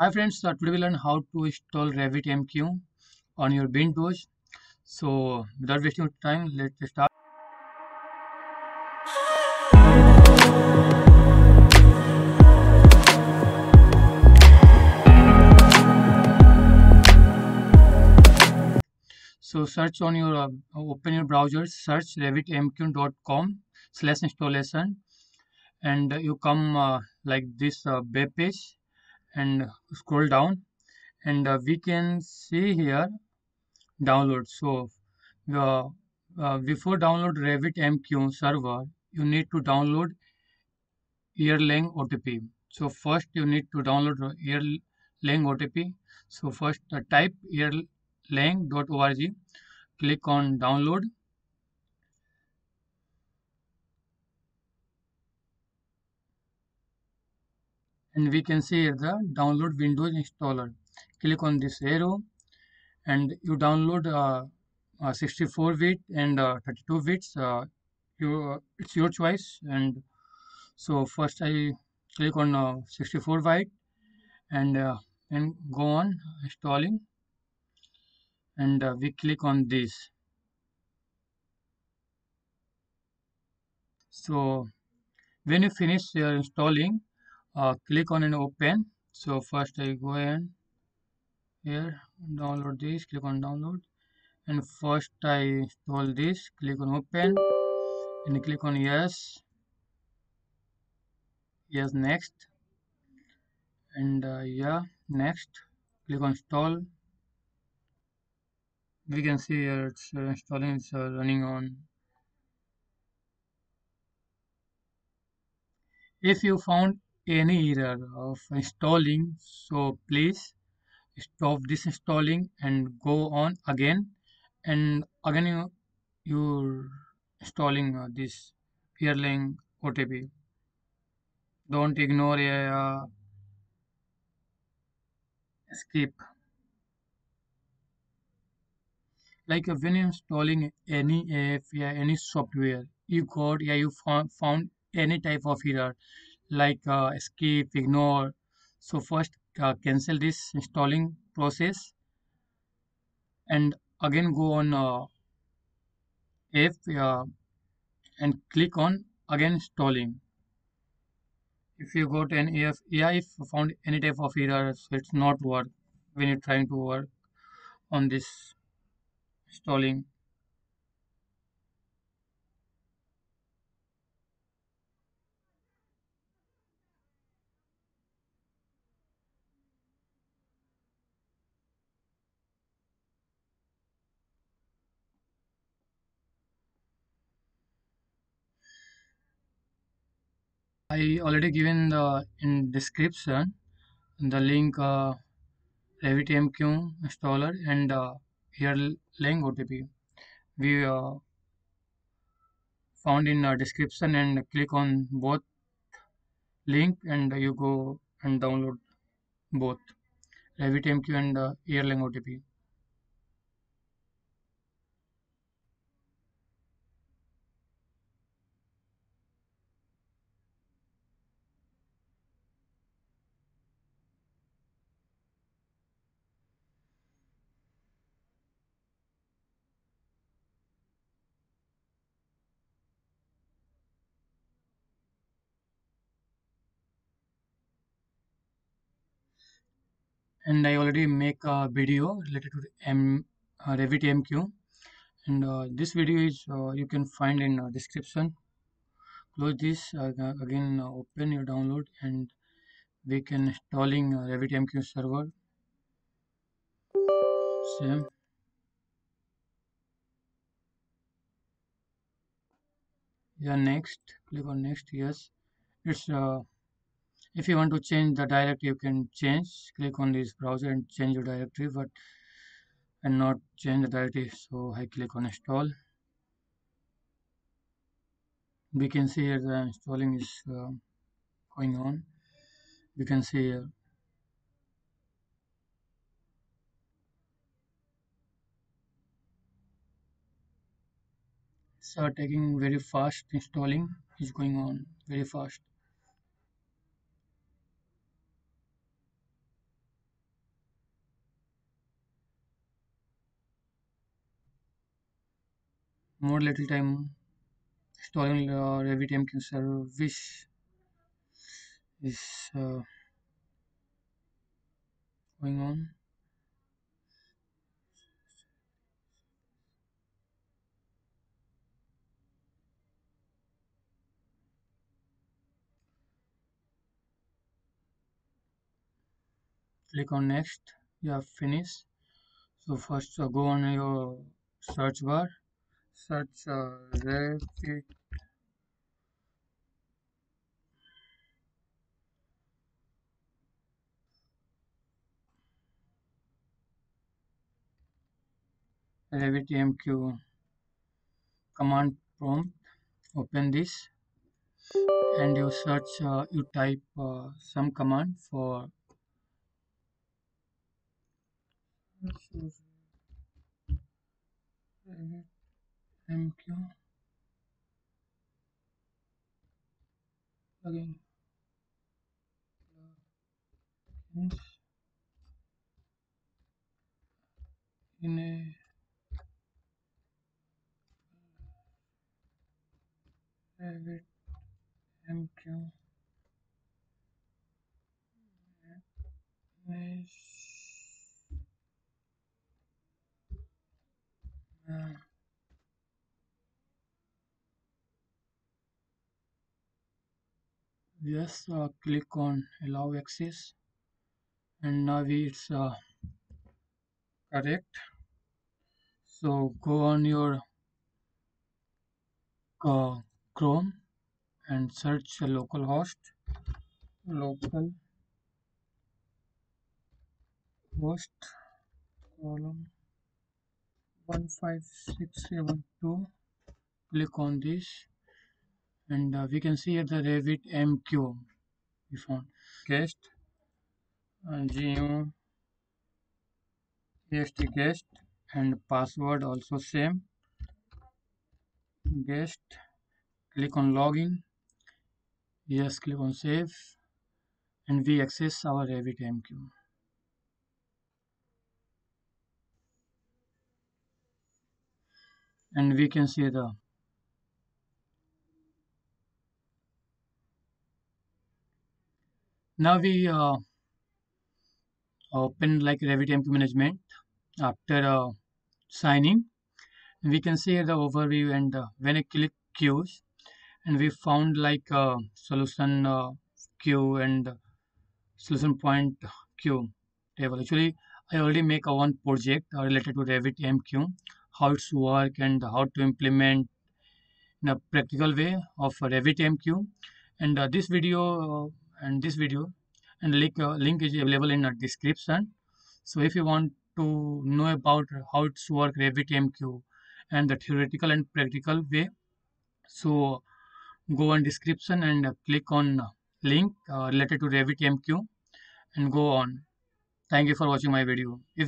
Hi friends, uh, today we learn how to install Rabbit MQ on your Windows. So without wasting time, let's start. So search on your uh, open your browser, search rabbitmq.com slash installation, and you come uh, like this uh, web page and scroll down, and uh, we can see here download. So uh, uh, before download Rabbit MQ server, you need to download Erlang OTP. So first you need to download Erlang OTP. So first uh, type erlang.org, click on download. And we can see the download Windows installer. Click on this arrow and you download uh, uh, 64 bit and uh, 32 bits. Uh, you, it's your choice. And so first I click on uh, 64 byte and uh, and go on installing and uh, we click on this so when you finish your installing uh, click on an open. So first I go in here download this click on download. And first I install this click on open and click on yes. Yes next. And uh, yeah next. Click on install. We can see here it's uh, installing it's uh, running on. If you found any error of installing. So please stop this installing and go on again. And again you you're installing uh, this Erlang OTP don't ignore a uh, skip. Like uh, when you're installing any app any software you got yeah you found, found any type of error like uh, skip ignore. So first uh, cancel this installing process and again go on uh, app uh, and click on again installing. If you got an if you found any type of error so it's not work when you're trying to work on this installing i already given the in description the link uh, rabbit mq installer and uh, here link otp we uh, found in uh, description and click on both link and you go and download both Rabbit MQ and uh, Erlang OTP. And I already make a video related to M uh, Rabbit MQ and uh, this video is uh, you can find in uh, description. Close this uh, again uh, open your download and we can installing Rabbit MQ server. Same. Yeah next. Click on next. Yes. It's uh, if you want to change the directory you can change. Click on this browser and change your directory but and not change the directory so I click on install. We can see here the installing is uh, going on. We can see here it's uh, taking very fast installing is going on very fast more little time installing uh, RabbitMQ service is uh, going on. Click on next. You have finished. So first uh, go on your search bar. Search uh, Rabbit RabbitMQ command prompt. Open this and you search. Uh, you type uh, some command for MQ plugin. In a Rabbit MQ uh, yes uh, click on allow access. And now it's uh, correct. So go on your uh, chrome and search localhost local host. Column 15672 click on this and uh, we can see at the Rabbit MQ we found guest and GM guest guest and password also same. Guest click on login. Yes click on save. And we access our Rabbit MQ and we can see the now we uh, open like RabbitMQ management after uh, signing. We can see the overview and uh, when I click queues and we found like uh, solution uh, queue and solution point queue table. Actually I already make a one project uh, related to RabbitMQ how it's work and how to implement in a practical way of RabbitMQ and uh, this video uh, and this video and link uh, link is available in the description. So if you want to know about how it's work RabbitMQ and the theoretical and practical way so go on description and uh, click on uh, link uh, related to RabbitMQ and go on. Thank you for watching my video. If